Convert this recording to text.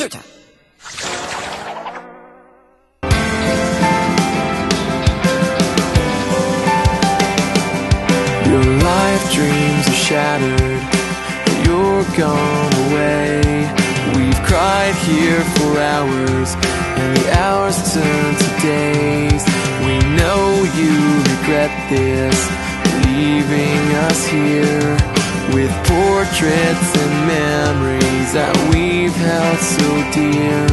Showtime! Your life dreams are shattered. You're gone away. We've cried here for hours, and the hours turn to days. We know you regret this, leaving us here with portraits and memories that we've held so dear.